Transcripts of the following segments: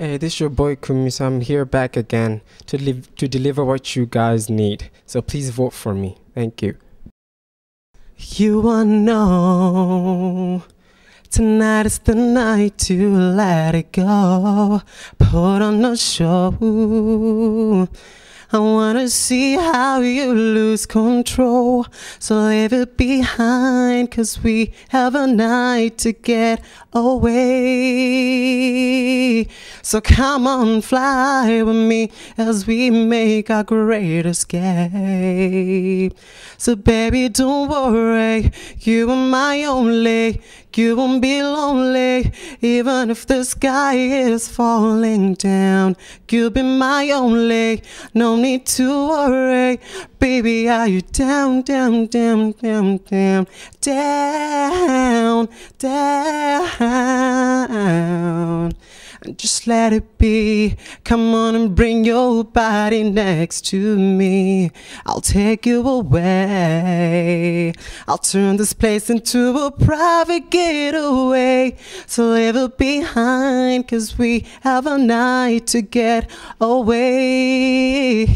Hey, this is your boy Khumiso. I'm here back again to live, to deliver what you guys need. So please vote for me. Thank you. You wanna know Tonight is the night to let it go. Put on a show. I wanna see how you lose control. So leave it behind, cause we have a night to get away. So come on, fly with me as we make our great escape. So, baby, don't worry, you are my only. You won't be lonely, even if the sky is falling down. You'll be my only, no need to worry. Baby, are you down, down, down, down, down, down, down? Just let it be. Come on and bring your body next to me. I'll take you away. I'll turn this place into a private getaway. So leave it behind, cause we have a night to get away.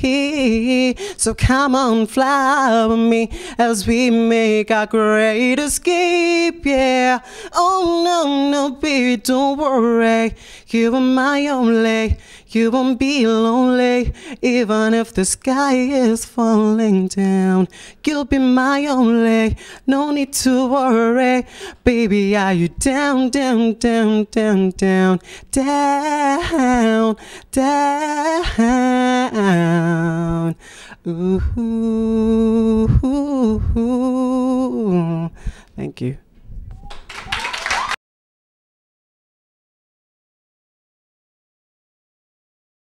So come on, fly with me as we make our great escape. Yeah. Oh no, no, baby, don't worry. You are my only, you won't be lonely, even if the sky is falling down. You'll be my only, no need to worry. Baby, are you down, down, down, down, down, down, down? Ooh. Thank you.